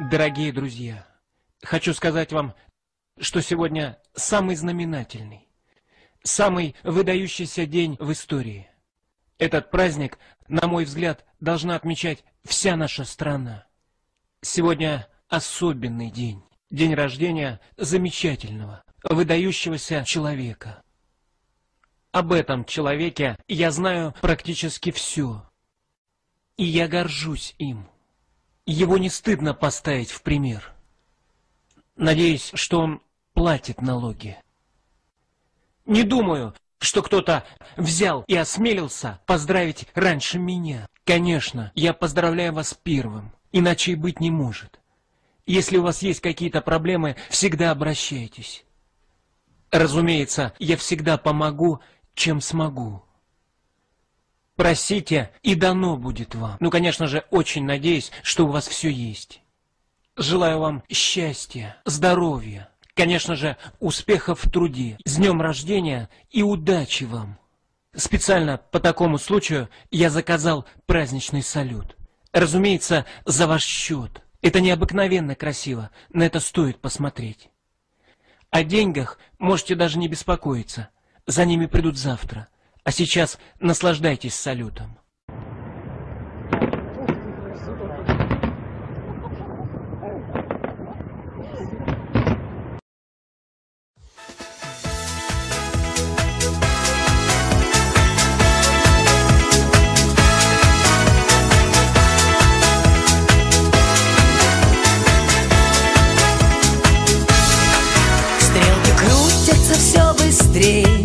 Дорогие друзья, хочу сказать вам, что сегодня самый знаменательный, самый выдающийся день в истории. Этот праздник, на мой взгляд, должна отмечать вся наша страна. Сегодня особенный день, день рождения замечательного, выдающегося человека. Об этом человеке я знаю практически все. И я горжусь им. Его не стыдно поставить в пример. Надеюсь, что он платит налоги. Не думаю, что кто-то взял и осмелился поздравить раньше меня. Конечно, я поздравляю вас первым, иначе и быть не может. Если у вас есть какие-то проблемы, всегда обращайтесь. Разумеется, я всегда помогу, чем смогу. Просите, и дано будет вам. Ну, конечно же, очень надеюсь, что у вас все есть. Желаю вам счастья, здоровья, конечно же, успехов в труде, с днем рождения и удачи вам. Специально по такому случаю я заказал праздничный салют. Разумеется, за ваш счет. Это необыкновенно красиво, на это стоит посмотреть. О деньгах можете даже не беспокоиться, за ними придут завтра. А сейчас наслаждайтесь салютом. Стрелки крутятся все быстрее